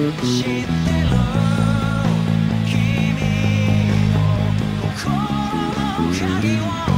君の心の鍵は